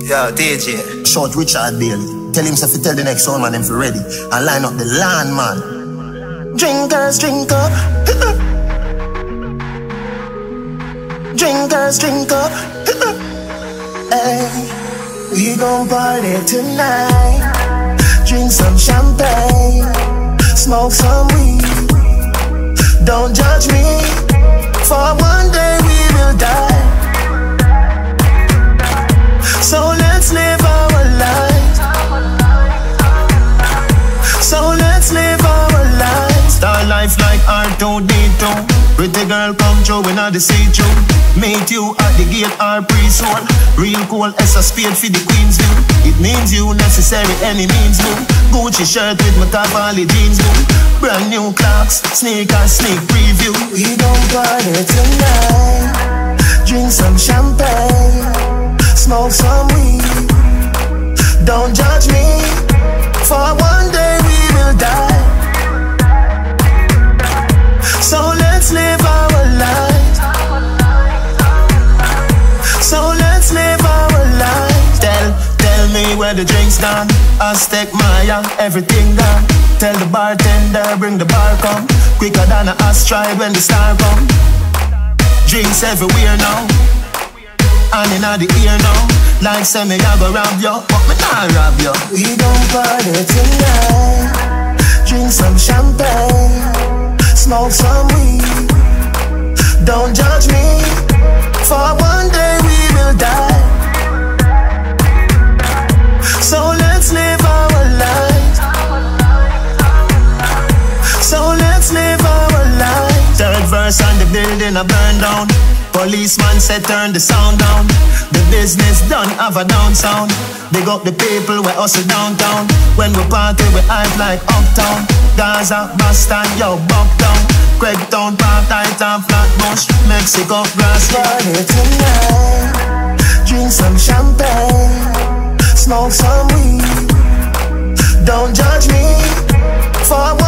Yo, DJ. Short Richard Bailey. Tell him to tell the next one man him for ready. And line up the land man. Drinkers drink up. Drinkers drink up. hey, we gon' party tonight. Drink some champagne. Smoke some weed. Don't judge me. For one life like R2D2. Pretty girl come through when I see through. Meet you at the gate or pre-soul. Real cool as a spade for the queen's view. It means you necessary any means new. Gucci shirt with my Cavalli jeans new. Brand new clocks, sneakers, sneak preview. We don't party tonight. Drink some champagne smoke some weed. Don't judge me, where the drinks gone. Aztec Maya, everything gone. Tell the bartender bring the bar come. Quicker than a asteroid when the star come. Drinks everywhere now and inna the ear now. Like say me a go rob you, but me not rob you. We gon' party tonight, drink some champagne, smoke some weed. Don't live our lives. Third verse and the building a burn down. Policeman said turn the sound down. The business done have a down sound. Big up the people we hustle downtown. When we party we hype like uptown. Gaza, Boston, yo, Bucktown. Craigtown, Park, Titan, Flatbush, Mexico, grass. Party tonight. Drink some champagne. Smoke some weed. Don't judge me for